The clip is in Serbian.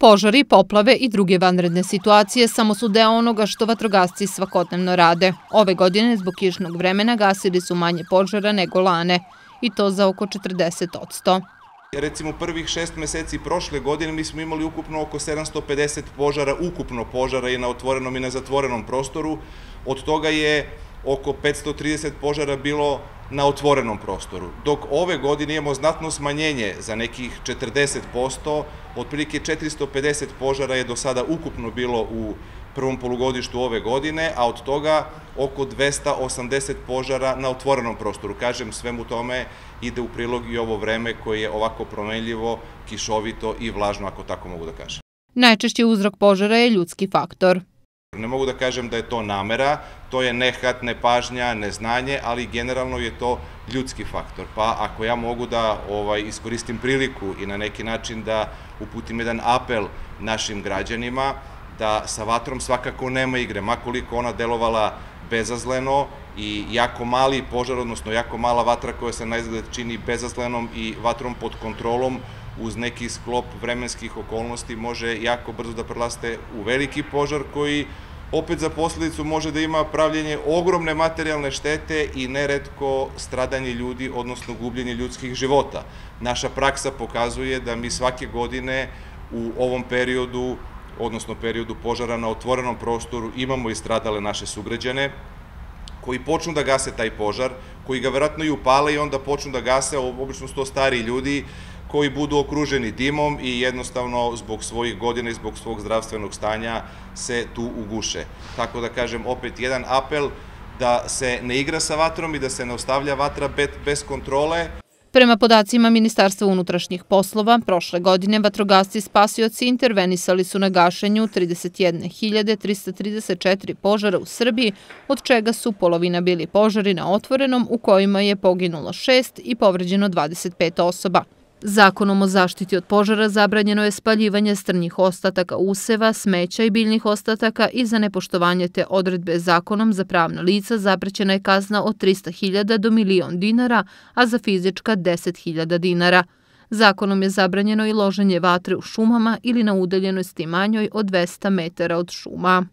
Požari, poplave i druge vanredne situacije samo su deo onoga što vatrogasci svakodnevno rade. Ove godine zbog kišnog vremena gasili su manje požara nego lane i to za oko 40 Recimo prvih šest meseci prošle godine mi smo imali ukupno oko 750 požara, ukupno požara i na otvorenom i na zatvorenom prostoru. Od toga je oko 530 požara bilo na otvorenom prostoru. Dok ove godine imamo znatno smanjenje za nekih 40%, otprilike 450 požara je do sada ukupno bilo u prvom polugodištu ove godine, a od toga oko 280 požara na otvorenom prostoru. Kažem, svemu tome ide u prilog i ovo vreme koje je ovako promenljivo, kišovito i vlažno, ako tako mogu da kažem. Najčešći uzrok požara je ljudski faktor. Ne mogu da kažem da je to namera, to je nehat, nepažnja, neznanje, ali generalno je to ljudski faktor. Pa ako ja mogu da ovaj, iskoristim priliku i na neki način da uputim jedan apel našim građanima, da sa vatrom svakako nema igre, makoliko ona delovala bezazleno i jako mali požar, odnosno jako mala vatra koja se na izgled čini bezazlenom i vatrom pod kontrolom, uz neki sklop vremenskih okolnosti može jako brzo da prelaste u veliki požar koji opet za posledicu može da ima pravljenje ogromne materijalne štete i neretko stradanje ljudi, odnosno gubljenje ljudskih života. Naša praksa pokazuje da mi svake godine u ovom periodu, odnosno periodu požara na otvorenom prostoru, imamo i stradale naše sugrađane, koji počnu da gase taj požar, koji ga verovatno i upale i onda počnu da gase, obično su to stari ljudi, koji budu okruženi dimom i jednostavno zbog svojih godina i zbog svog zdravstvenog stanja se tu uguše. Tako da kažem opet jedan apel da se ne igra sa vatrom i da se ne ostavlja vatra bez kontrole. Prema podacima Ministarstva unutrašnjih poslova, prošle godine vatrogasci spasioci intervenisali su na gašenju 31.334 požara u Srbiji, od čega su polovina bili požari na otvorenom u kojima je poginulo šest i povređeno 25 osoba. Zakonom o zaštiti od požara zabranjeno je spaljivanje strnjih ostataka useva, smeća i biljnih ostataka i za nepoštovanje te odredbe zakonom za pravna lica zaprećena je kazna od 300.000 do milion dinara, a za fizička 10.000 dinara. Zakonom je zabranjeno i loženje vatre u šumama ili na udaljenosti manjoj od 200 metara od šuma.